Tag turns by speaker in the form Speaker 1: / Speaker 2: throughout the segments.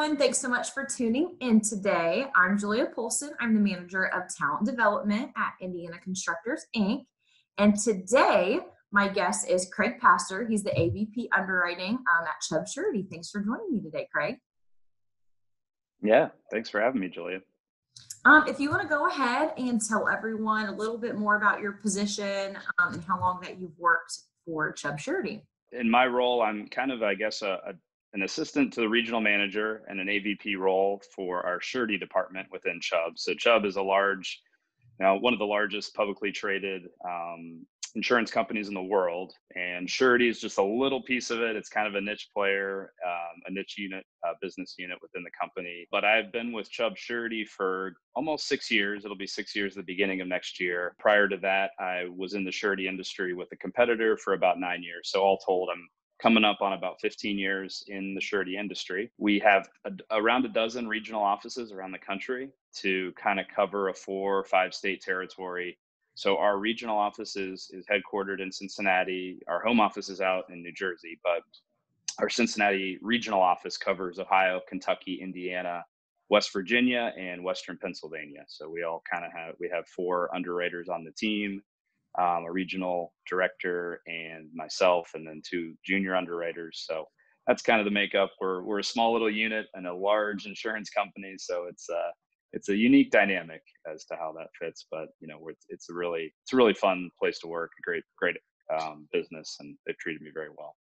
Speaker 1: everyone. Thanks so much for tuning in today. I'm Julia Polson. I'm the manager of talent development at Indiana Constructors, Inc. And today, my guest is Craig Pastor. He's the AVP underwriting um, at Chubb Surety. Thanks for joining me today, Craig.
Speaker 2: Yeah, thanks for having me, Julia.
Speaker 1: Um, if you want to go ahead and tell everyone a little bit more about your position um, and how long that you've worked for Chubb Surety.
Speaker 2: In my role, I'm kind of, I guess, a, a an assistant to the regional manager and an AVP role for our surety department within Chubb. So Chubb is a large, now one of the largest publicly traded um, insurance companies in the world, and surety is just a little piece of it. It's kind of a niche player, um, a niche unit, business unit within the company. But I've been with Chubb Surety for almost six years. It'll be six years at the beginning of next year. Prior to that, I was in the surety industry with a competitor for about nine years. So all told, I'm coming up on about 15 years in the surety industry. We have a, around a dozen regional offices around the country to kind of cover a four or five state territory. So our regional office is, is headquartered in Cincinnati. Our home office is out in New Jersey, but our Cincinnati regional office covers Ohio, Kentucky, Indiana, West Virginia, and Western Pennsylvania. So we all kind of have we have four underwriters on the team um, a regional director, and myself, and then two junior underwriters. So that's kind of the makeup. We're we're a small little unit and a large insurance company, so it's uh it's a unique dynamic as to how that fits. But you know, it's it's a really it's a really fun place to work. A great great um, business, and they've treated me very well.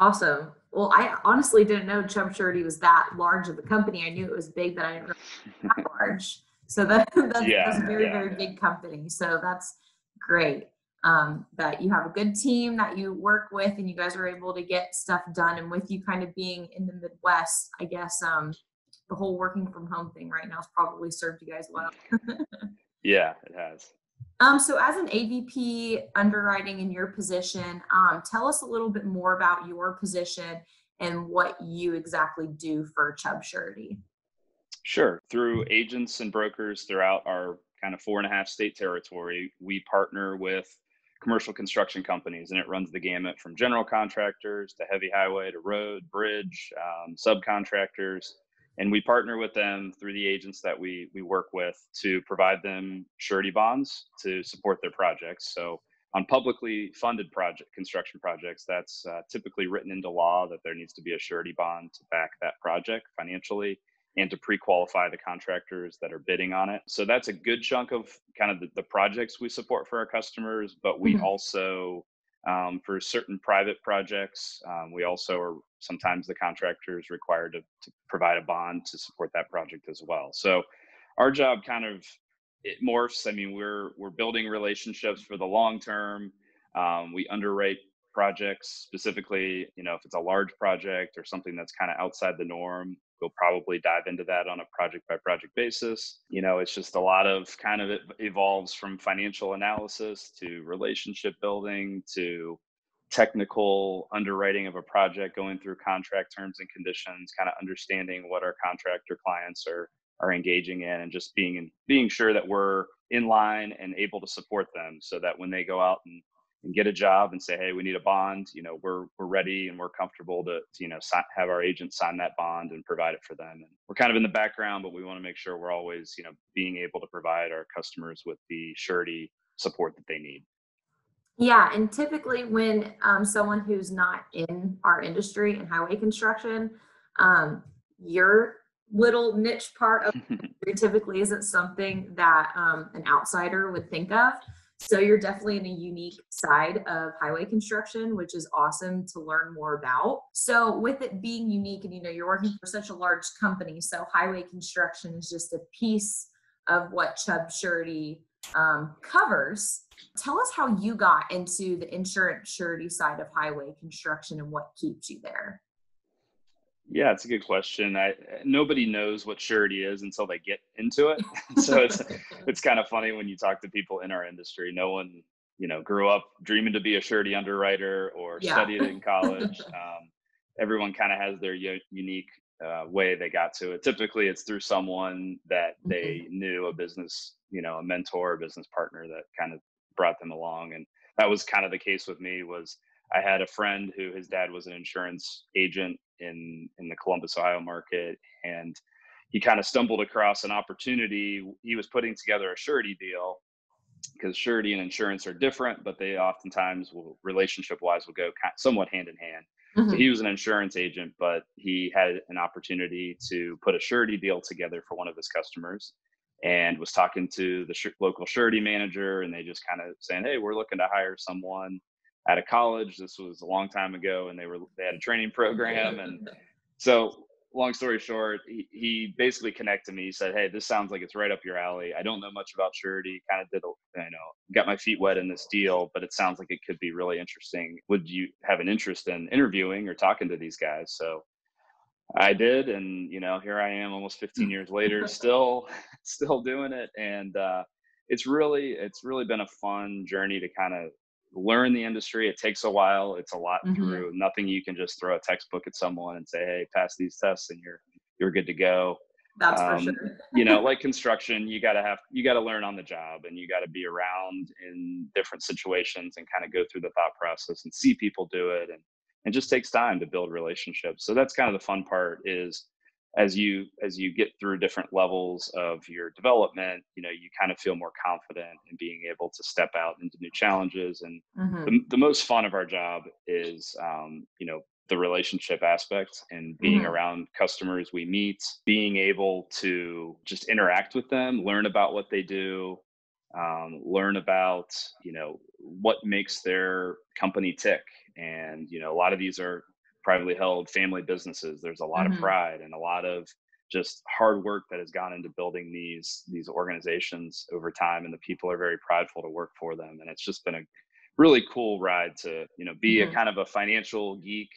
Speaker 1: Awesome. Well, I honestly didn't know Chubb Surety was that large of a company. I knew it was big, but I didn't know that large. So that, that's, yeah, that's a very, yeah. very big company. So that's great um, that you have a good team that you work with and you guys are able to get stuff done. And with you kind of being in the midwest i guess um, the whole working from home thing right now has probably served you guys well.
Speaker 2: Yeah it has.
Speaker 1: Um, so as an avp underwriting in your position um, tell us a little bit more about your position and what you exactly do for chubb surety.
Speaker 2: Sure. Through agents and brokers throughout our kind of four and a half state territory, we partner with commercial construction companies and it runs the gamut from general contractors to heavy highway to road, bridge, um, subcontractors. And we partner with them through the agents that we, we work with to provide them surety bonds to support their projects. So on publicly funded project construction projects, that's uh, typically written into law that there needs to be a surety bond to back that project financially and to pre-qualify the contractors that are bidding on it. So that's a good chunk of kind of the, the projects we support for our customers, but we mm-hmm. also um, for certain private projects, um, we also are sometimes the contractor is required to, to, provide a bond to support that project as well. So our job kind of it morphs. I mean, we're we're building relationships for the long term. Um, we underwrite projects specifically. You know, if it's a large project or something that's kind of outside the norm, we'll probably dive into that on a project by project basis. You know, it's just a lot of kind of it evolves from financial analysis to relationship building to technical underwriting of a project, going through contract terms and conditions, kind of understanding what our contractor clients are are engaging in and just being being sure that we're in line and able to support them so that when they go out and and get a job and say, hey, we need a bond. You know, we're we're ready and we're comfortable to, to you know have our agent sign that bond and provide it for them. And we're kind of in the background, but we want to make sure we're always you know being able to provide our customers with the surety support that they need.
Speaker 1: Yeah, and typically when um, someone who's not in our industry in highway construction, um, your little niche part of typically isn't something that um, an outsider would think of. So you're definitely in a unique side of highway construction, which is awesome to learn more about. So with it being unique and you know you're working for such a large company, so highway construction is just a piece of what Chubb Surety um, covers. Tell us how you got into the insurance surety side of highway construction and what keeps you there.
Speaker 2: Yeah, it's a good question. I nobody knows what surety is until they get into it. so it's it's kind of funny when you talk to people in our industry. No one, you know, grew up dreaming to be a surety underwriter or yeah. studied in college. Um, everyone kind of has their unique uh, way they got to it. Typically, it's through someone that they mm-hmm. knew, a business, you know, a mentor, a business partner that kind of brought them along. And that was kind of the case with me. Was I had a friend who his dad was an insurance agent in in the Columbus, Ohio market, and he kind of stumbled across an opportunity. He was putting together a surety deal because surety and insurance are different, but they oftentimes will relationship wise will go somewhat hand in hand. Mm-hmm. So he was an insurance agent, but he had an opportunity to put a surety deal together for one of his customers and was talking to the sh- local surety manager and they just kind of saying, Hey, we're looking to hire someone out of college. This was a long time ago and they were, they had a training program. And so long story short, he, he basically connected me. He said, Hey, this sounds like it's right up your alley. I don't know much about surety, kind of did, a, you know, got my feet wet in this deal, but it sounds like it could be really interesting. Would you have an interest in interviewing or talking to these guys? So I did. And, you know, here I am almost 15 years later, still, still doing it. And, uh, it's really, it's really been a fun journey to kind of learn the industry. It takes a while. It's a lot mm-hmm. through. Nothing you can just throw a textbook at someone and say, "Hey, pass these tests and you're you're good to go."
Speaker 1: That's um, for sure.
Speaker 2: you know, like construction, you got to have you got to learn on the job and you got to be around in different situations and kind of go through the thought process and see people do it and it just takes time to build relationships. So that's kind of the fun part is as you as you get through different levels of your development you know you kind of feel more confident in being able to step out into new challenges and mm-hmm. the, the most fun of our job is um, you know the relationship aspect and being mm-hmm. around customers we meet being able to just interact with them learn about what they do um, learn about you know what makes their company tick and you know a lot of these are privately held family businesses there's a lot mm-hmm. of pride and a lot of just hard work that has gone into building these these organizations over time and the people are very prideful to work for them and it's just been a really cool ride to you know be mm-hmm. a kind of a financial geek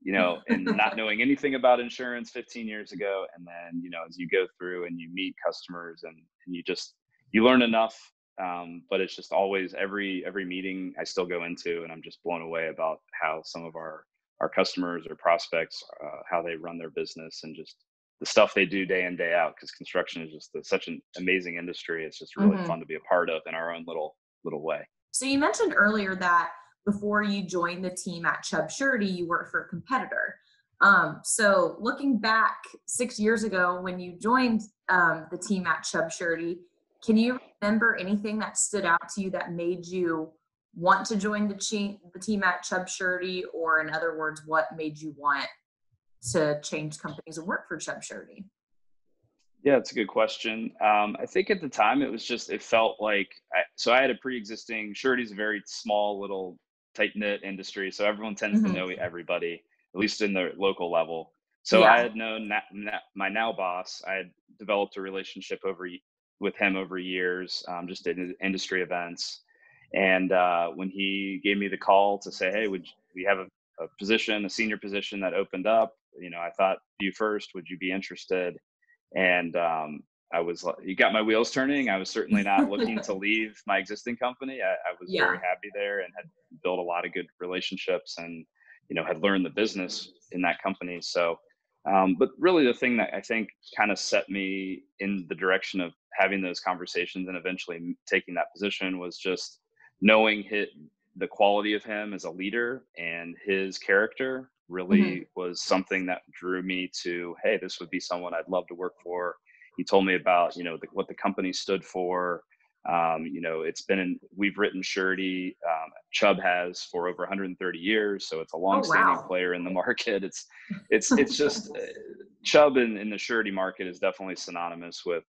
Speaker 2: you know and not knowing anything about insurance 15 years ago and then you know as you go through and you meet customers and, and you just you learn enough um, but it's just always every every meeting i still go into and i'm just blown away about how some of our our customers or prospects uh, how they run their business and just the stuff they do day in day out because construction is just a, such an amazing industry it's just really mm-hmm. fun to be a part of in our own little little way
Speaker 1: so you mentioned earlier that before you joined the team at chubb surety you worked for a competitor um, so looking back six years ago when you joined um, the team at chubb surety can you remember anything that stood out to you that made you want to join the, che- the team at Chubb Surety, or in other words, what made you want to change companies and work for Chubb Surety?
Speaker 2: Yeah, it's a good question. Um, I think at the time it was just it felt like I, so I had a pre-existing surety is a very small little tight knit industry, so everyone tends mm-hmm. to know everybody at least in the local level. So yeah. I had known that, my now boss. I had developed a relationship over with him over years, um, just in industry events. And uh, when he gave me the call to say, "Hey, would we have a, a, position, a senior position that opened up?" You know, I thought you first. Would you be interested? And um, I was, like, you got my wheels turning. I was certainly not looking to leave my existing company. I, I was yeah. very happy there and had built a lot of good relationships and, you know, had learned the business in that company. So, um, but really the thing that I think kind of set me in the direction of having those conversations and eventually taking that position was just knowing his, the quality of him as a leader and his character really mm-hmm. was something that drew me to hey this would be someone i'd love to work for he told me about you know the, what the company stood for um, you know it's been in we've written surety um, chubb has for over 130 years so it's a long-standing oh, wow. player in the market it's it's it's just uh, chubb in, in the surety market is definitely synonymous with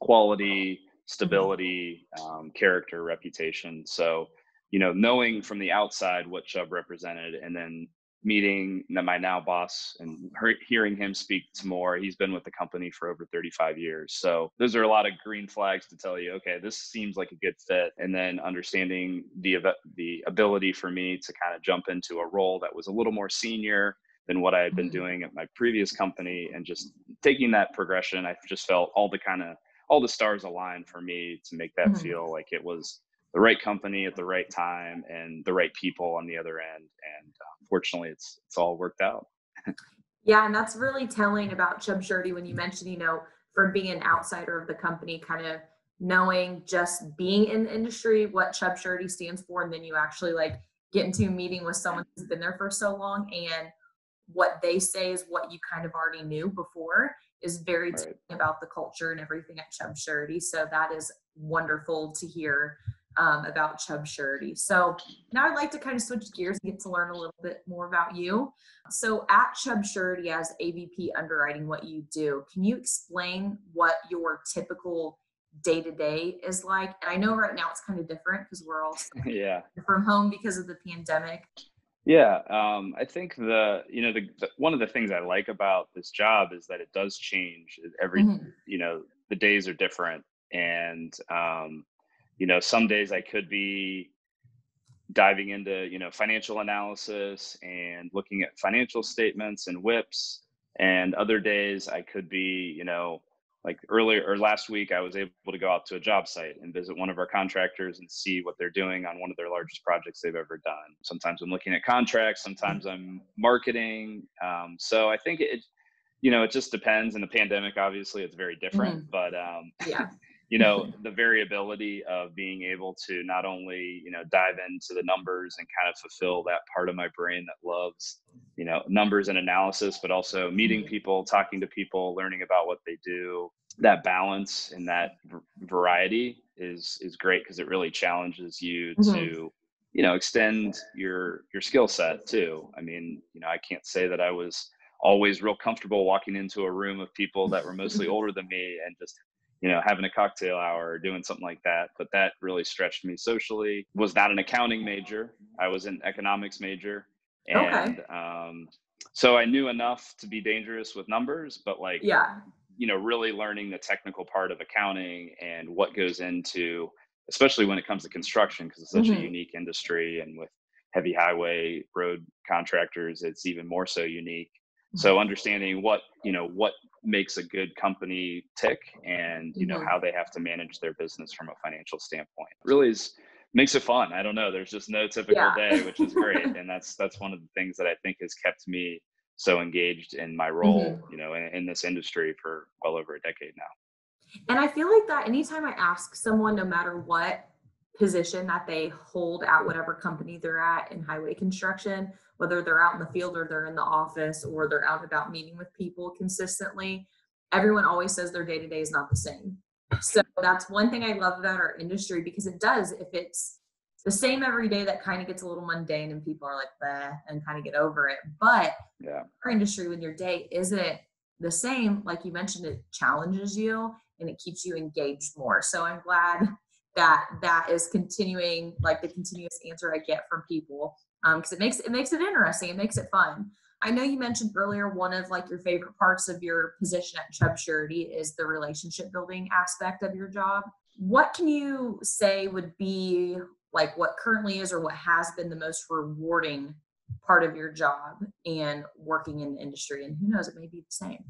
Speaker 2: quality stability, um, character, reputation. So, you know, knowing from the outside what Chubb represented, and then meeting my now boss and hearing him speak to more. He's been with the company for over 35 years. So those are a lot of green flags to tell you, okay, this seems like a good fit. And then understanding the the ability for me to kind of jump into a role that was a little more senior than what I had been mm-hmm. doing at my previous company and just taking that progression. I just felt all the kind of all the stars aligned for me to make that mm-hmm. feel like it was the right company at the right time and the right people on the other end. And uh, fortunately, it's it's all worked out.
Speaker 1: yeah, and that's really telling about Chubb Surety when you mentioned, you know, from being an outsider of the company, kind of knowing just being in the industry what Chubb Surety stands for, and then you actually like get into a meeting with someone who's been there for so long and what they say is what you kind of already knew before is very
Speaker 2: Right.
Speaker 1: about the culture and everything at Chubb Surety. So that is wonderful to hear um, about Chubb Surety. So now I'd like to kind of switch gears and get to learn a little bit more about you. So at Chubb Surety as AVP underwriting, what you do, can you explain what your typical day to day is like? And I know right now it's kind of different because we're all
Speaker 2: yeah.
Speaker 1: from home because of the pandemic.
Speaker 2: Yeah, um, I think the you know the, the one of the things I like about this job is that it does change every
Speaker 1: Mhm.
Speaker 2: you know the days are different and um, you know some days I could be diving into you know financial analysis and looking at financial statements and WIPs and other days I could be you know like earlier or last week i was able to go out to a job site and visit one of our contractors and see what they're doing on one of their largest projects they've ever done. Sometimes i'm looking at contracts sometimes i'm marketing um, so i think it you know it just depends in the pandemic obviously it's very different but um,
Speaker 1: Yeah.
Speaker 2: you know the variability of being able to not only you know dive into the numbers and kind of fulfill that part of my brain that loves you know numbers and analysis but also meeting people talking to people learning about what they do that balance and that variety is is great because it really challenges you
Speaker 1: Mhm.
Speaker 2: to you know extend your your skill set too i mean you know i can't say that i was always real comfortable walking into a room of people that were mostly older than me and just you know having a cocktail hour or doing something like that but that really stretched me socially was not an accounting major i was an economics major
Speaker 1: Okay.
Speaker 2: and um, so i knew enough to be dangerous with numbers but like
Speaker 1: Yeah.
Speaker 2: you know really learning the technical part of accounting and what goes into especially when it comes to construction because it's such
Speaker 1: Mhm.
Speaker 2: a unique industry and with heavy highway road contractors it's even more so unique so understanding what you know what makes a good company tick and you know
Speaker 1: Mhm.
Speaker 2: how they have to manage their business from a financial standpoint really is makes it fun i don't know there's just no typical
Speaker 1: Yeah.
Speaker 2: day which is great and that's that's one of the things that i think has kept me so engaged in my role
Speaker 1: Mm-hmm.
Speaker 2: you know in, in this industry for well over a decade now
Speaker 1: And I feel like that anytime I ask someone, no matter what position that they hold at whatever company they're at in highway construction, whether they're out in the field or they're in the office or they're out about meeting with people consistently, everyone always says their day to day is not the same. So that's one thing I love about our industry because it does, if it's the same every day, that kind of gets a little mundane and people are like, bah, and kind of get over it. But
Speaker 2: yeah
Speaker 1: our industry when your day isn't the same like you mentioned it challenges you and it keeps you engaged more so i'm glad that that is continuing like the continuous answer i get from people because it makes it makes it interesting it makes it fun i know you mentioned earlier one of like your favorite parts of your position at chubb surety is the relationship building aspect of your job what can you say would be like what currently is or what has been the most rewarding part of your job and working in the industry and who knows it may be the same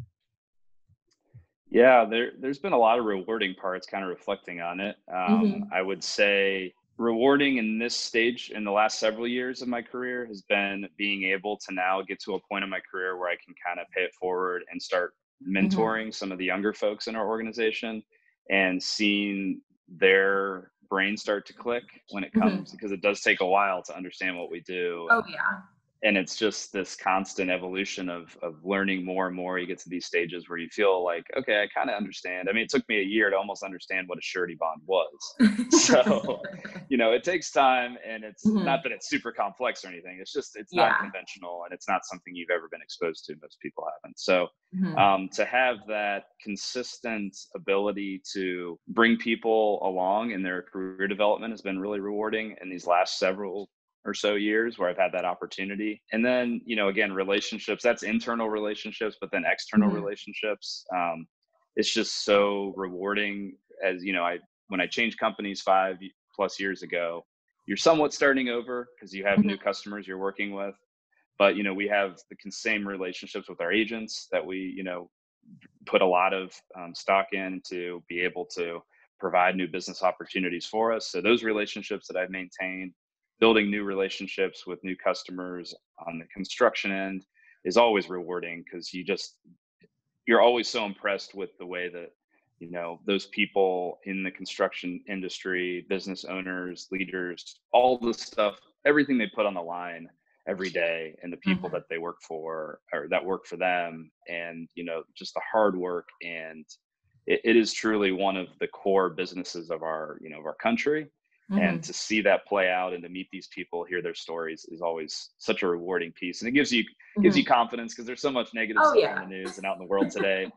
Speaker 2: Yeah, there there's been a lot of rewarding parts kind of reflecting on it. Um,
Speaker 1: Mhm.
Speaker 2: I would say rewarding in this stage in the last several years of my career has been being able to now get to a point in my career where I can kind of pay it forward and start mentoring some of the younger folks in our organization and seeing their brain start to click when it
Speaker 1: Mhm.
Speaker 2: comes because it does take a while to understand what we do
Speaker 1: oh yeah
Speaker 2: and it's just this constant evolution of of learning more and more you get to these stages where you feel like okay i kind of understand i mean it took me a year to almost understand what a surety bond was So, you know it takes time and it's
Speaker 1: Mhm.
Speaker 2: not that it's super complex or anything it's just it's
Speaker 1: Yeah.
Speaker 2: not conventional and it's not something you've ever been exposed to most people haven't so
Speaker 1: Mhm.
Speaker 2: um, to have that consistent ability to bring people along in their career development has been really rewarding in these last several or so years where I've had that opportunity. And then, you know, again, relationships, that's internal relationships, but then external
Speaker 1: Mhm.
Speaker 2: relationships. Um, it's just so rewarding as, you know, I, when I changed companies five plus years ago, you're somewhat starting over because you have new customers you're working with. But, you know, we have the same relationships with our agents that we, you know, put a lot of um, stock in to be able to provide new business opportunities for us. So those relationships that I've maintained, building new relationships with new customers on the construction end is always rewarding because you just you're always so impressed with the way that you know those people in the construction industry business owners leaders all the stuff everything they put on the line every day and the people
Speaker 1: Mhm.
Speaker 2: that they work for or that work for them and you know just the hard work and it, it is truly one of the core businesses of our you know of our country
Speaker 1: Mhm.
Speaker 2: and to see that play out and to meet these people hear their stories is always such a rewarding piece and it gives you gives
Speaker 1: Mhm.
Speaker 2: you confidence because there's so much negative
Speaker 1: Oh,
Speaker 2: stuff
Speaker 1: yeah.
Speaker 2: in the news and out in the world today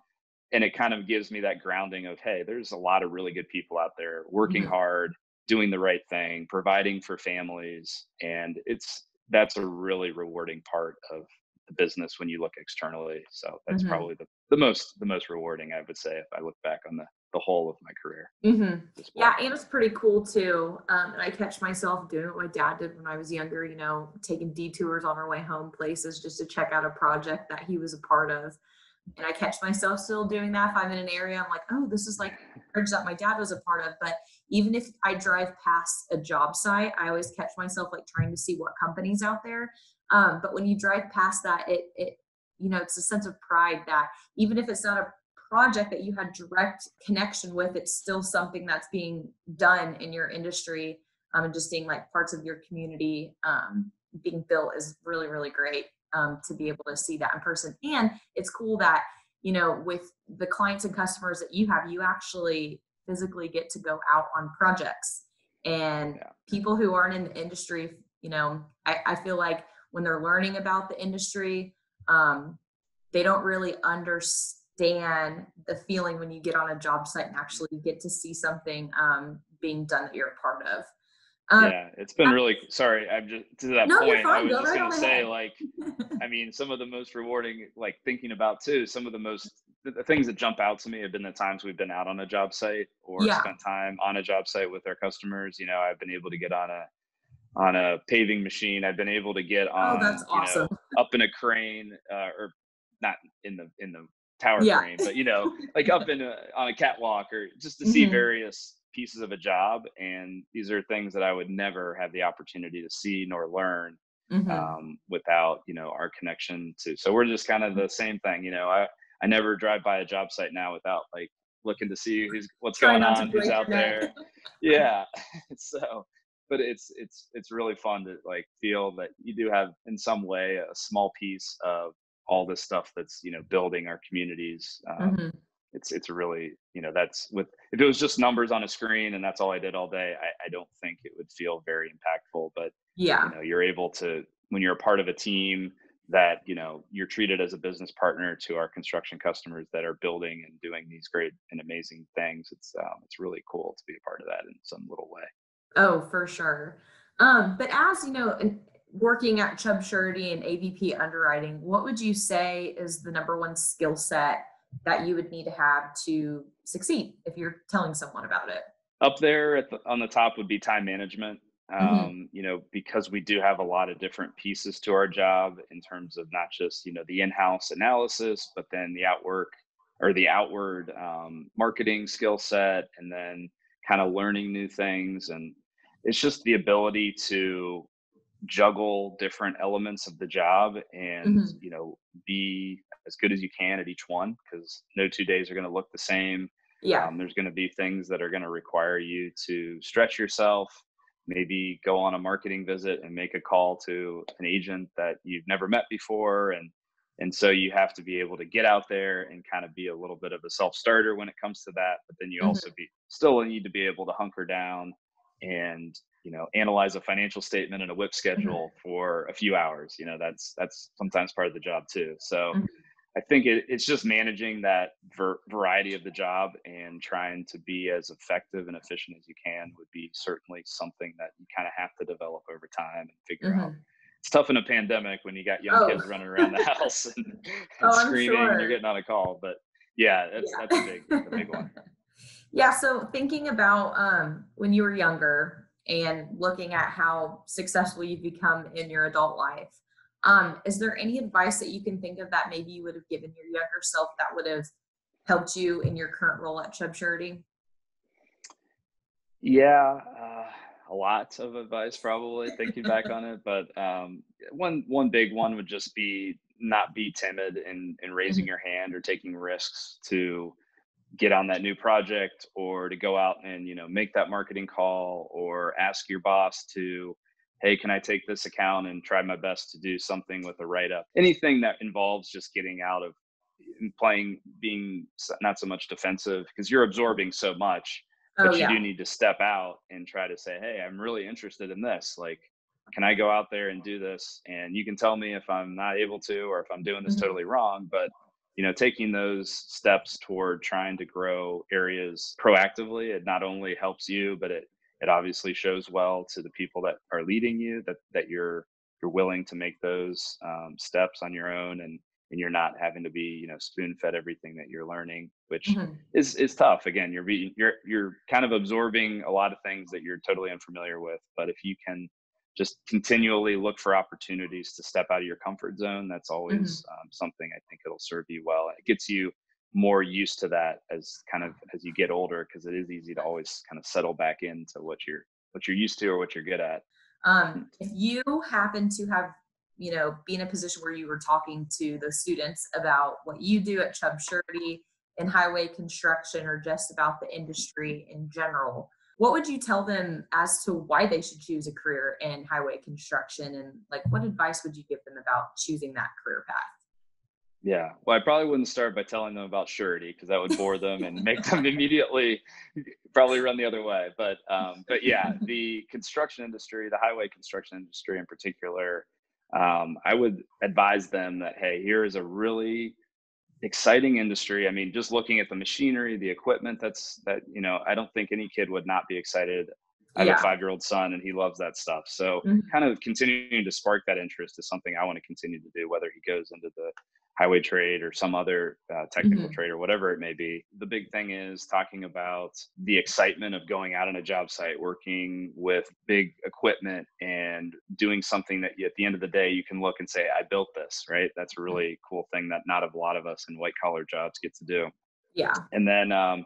Speaker 2: and it kind of gives me that grounding of hey there's a lot of really good people out there working
Speaker 1: Mhm.
Speaker 2: hard doing the right thing providing for families and it's that's a really rewarding part of the business when you look externally so that's
Speaker 1: Mhm.
Speaker 2: probably the, the most the most rewarding i would say if i look back on the the whole of my career
Speaker 1: Mhm. Yeah, and it's pretty cool too. Um, and I catch myself doing what my dad did when I was younger, you know, taking detours on our way home places just to check out a project that he was a part of. And I catch myself still doing that. If I'm in an area, I'm like, oh, this is like a that my dad was a part of. But even if I drive past a job site, I always catch myself like trying to see what companies out there. Um, but when you drive past that, it it you know, it's a sense of pride that even if it's not a project that you had direct connection with, it's still something that's being done in your industry um, and just seeing like parts of your community um, being built is really, really great um, to be able to see that in person. And it's cool that, you know, with the clients and customers that you have, you actually physically get to go out on projects. And
Speaker 2: Yeah.
Speaker 1: people who aren't in the industry, you know, I, I feel like when they're learning about the industry, um, they don't really understand the feeling when you get on a job site and actually get to see something um, being done that you're a part of. Um,
Speaker 2: yeah it's been really sorry i'm just to that
Speaker 1: No,
Speaker 2: point i was
Speaker 1: Go
Speaker 2: just
Speaker 1: right
Speaker 2: going to say
Speaker 1: ahead.
Speaker 2: like I mean, some of the most rewarding, like thinking about too, some of the most, the, things that jump out to me have been the times we've been out on a job site or
Speaker 1: Yeah.
Speaker 2: spent time on a job site with our customers. You know, I've been able to get on a, on a paving machine. I've been able to get on oh,
Speaker 1: that's
Speaker 2: you know,
Speaker 1: awesome.
Speaker 2: up in a crane, uh, or not in the, in the tower
Speaker 1: Yeah.
Speaker 2: crane, but you know, like up in a, on a catwalk or just to see
Speaker 1: Mhm.
Speaker 2: various pieces of a job. And these are things that I would never have the opportunity to see nor learn
Speaker 1: Mhm.
Speaker 2: um, without you know our connection to so we're just kind of the same thing you know i i never drive by a job site now without like looking to see who's what's
Speaker 1: Try
Speaker 2: going on who's out there yeah so but it's it's it's really fun to like feel that you do have in some way a small piece of all this stuff that's you know building our communities um,
Speaker 1: Mhm.
Speaker 2: it's it's really you know that's with if it was just numbers on a screen and that's all i did all day i, I don't think it would feel very impactful but
Speaker 1: Yeah.
Speaker 2: you know you're able to when you're a part of a team that you know you're treated as a business partner to our construction customers that are building and doing these great and amazing things it's um, it's really cool to be a part of that in some little way
Speaker 1: Oh, for sure. Um, but as you know, working at Chubb Surety and AVP underwriting, what would you say is the number one skill set that you would need to have to succeed if you're telling someone about it?
Speaker 2: up there at the, on the top would be time management um,
Speaker 1: Mhm.
Speaker 2: you know because we do have a lot of different pieces to our job in terms of not just you know the in-house analysis but then the outwork or the outward um, marketing skill set and then kind of learning new things and it's just the ability to juggle different elements of the job and
Speaker 1: Mhm.
Speaker 2: you know be as good as you can at each one because no two days are going to look the same
Speaker 1: Yeah.
Speaker 2: um, there's going to be things that are going to require you to stretch yourself, maybe go on a marketing visit and make a call to an agent that you've never met before, and and so you have to be able to get out there and kind of be a little bit of a self starter when it comes to that. But then you
Speaker 1: Mhm.
Speaker 2: also be still need to be able to hunker down and you know analyze a financial statement and a WIP schedule for a few hours. You know that's that's sometimes part of the job too. So.
Speaker 1: Mhm.
Speaker 2: I think it, it's just managing that ver- variety of the job and trying to be as effective and efficient as you can would be certainly something that you kind of have to develop over time and figure out.
Speaker 1: Mhm.
Speaker 2: It's tough in a pandemic when you got young
Speaker 1: Oh.
Speaker 2: kids running around the house and, and
Speaker 1: Oh,
Speaker 2: screaming
Speaker 1: sure.
Speaker 2: you're getting on a call. But yeah, that's
Speaker 1: Yeah.
Speaker 2: that's a big a big one.
Speaker 1: Yeah, so thinking about um, when you were younger and looking at how successful you've become in your adult life, um, is there any advice that you can think of that maybe you would have given your younger self that would have helped you in your current role at Chubb Surety?
Speaker 2: Yeah, uh, a lot of advice probably thinking back on it, but um, one one big one would just be not be timid in in raising
Speaker 1: Mhm.
Speaker 2: your hand or taking risks to get on that new project or to go out and you know make that marketing call or ask your boss to hey, can I take this account and try my best to do something with a write up? Anything that involves just getting out of playing, being not so much defensive because you're absorbing so much. But oh, you do need to step out and try to say, hey, I'm really interested in this. Like, can I go out there and do this? And you can tell me if I'm not able to or if I'm doing this mm-hmm. totally wrong. But you know, taking those steps toward trying to grow areas proactively, it not only helps you, but it it obviously shows well to the people that are leading you that that you're you're willing to make those um, steps on your own and and you're not having to be you know spoon fed everything that you're learning which mm-hmm. is is tough again you're being you're you're kind of absorbing a lot of things that you're totally unfamiliar with but if you can just continually look for opportunities to step out of your comfort zone that's always mm-hmm. um, something i think it'll serve you well it gets you more used to that as kind of as you get older because it is easy to always kind of settle back into what you're what you're used to or what you're good at
Speaker 1: um, if you happen to have you know be in a position where you were talking to the students about what you do at chubb surety in highway construction or just about the industry in general what would you tell them as to why they should choose a career in highway construction and like what advice would you give them about choosing that career path
Speaker 2: yeah. Well, I probably wouldn't start by telling them about surety because that would bore them and make them immediately probably run the other way. But um, but yeah, the construction industry, the highway construction industry in particular, um, I would advise them that hey, here is a really exciting industry. I mean, just looking at the machinery, the equipment that's that you know, I don't think any kid would not be excited. I have yeah. a five year old son and he loves that stuff. So, mm-hmm. kind of continuing to spark that interest is something I want to continue to do, whether he goes into the highway trade or some other uh, technical mm-hmm. trade or whatever it may be. The big thing is talking about the excitement of going out on a job site, working with big equipment and doing something that you, at the end of the day you can look and say, I built this, right? That's a mm-hmm. really cool thing that not a lot of us in white collar jobs get to do.
Speaker 1: Yeah.
Speaker 2: And then um,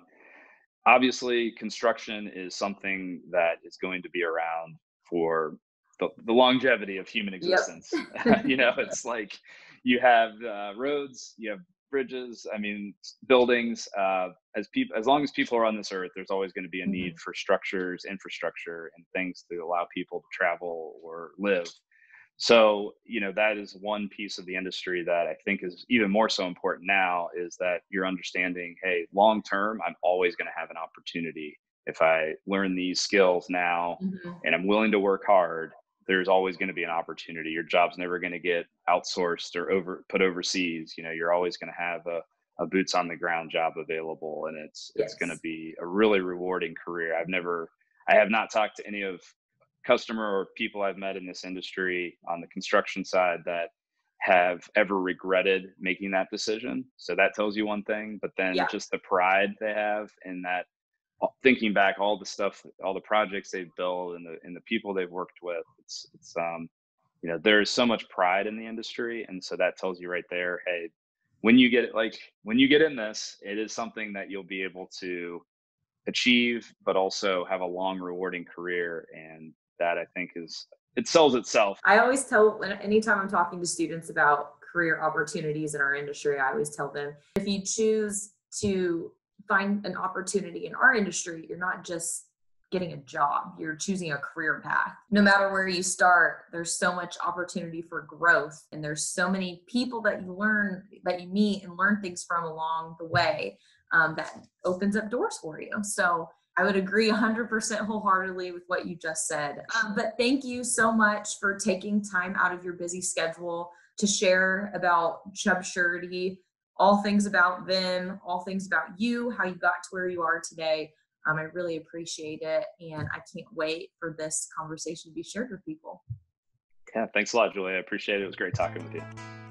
Speaker 2: obviously, construction is something that is going to be around for the, the longevity of human existence. Yep. you know, it's like you have uh, roads, you have bridges. I mean, buildings. Uh, as people, as long as people are on this earth, there's always going to be a need mm-hmm. for structures, infrastructure, and things to allow people to travel or live. So, you know, that is one piece of the industry that I think is even more so important now is that you're understanding, hey, long term, I'm always going to have an opportunity if I learn these skills now mm-hmm. and I'm willing to work hard there's always going to be an opportunity. Your job's never going to get outsourced or over put overseas. You know, you're always going to have a, a boots on the ground job available, and it's yes. it's going to be a really rewarding career. I've never, I have not talked to any of customer or people I've met in this industry on the construction side that have ever regretted making that decision. So that tells you one thing, but then yeah. just the pride they have in that thinking back all the stuff all the projects they've built and the and the people they've worked with it's it's um you know there's so much pride in the industry and so that tells you right there hey when you get like when you get in this it is something that you'll be able to achieve but also have a long rewarding career and that i think is it sells itself.
Speaker 1: I always tell anytime i'm talking to students about career opportunities in our industry i always tell them if you choose to find an opportunity in our industry, you're not just getting a job, you're choosing a career path. No matter where you start, there's so much opportunity for growth, and there's so many people that you learn, that you meet and learn things from along the way um, that opens up doors for you. So I would agree 100% wholeheartedly with what you just said. Um, but thank you so much for taking time out of your busy schedule to share about Chubb Surety all things about them, all things about you, how you got to where you are today. Um, I really appreciate it. And I can't wait for this conversation to be shared with people.
Speaker 2: Yeah, thanks a lot, Julia. I appreciate it. It was great talking with you.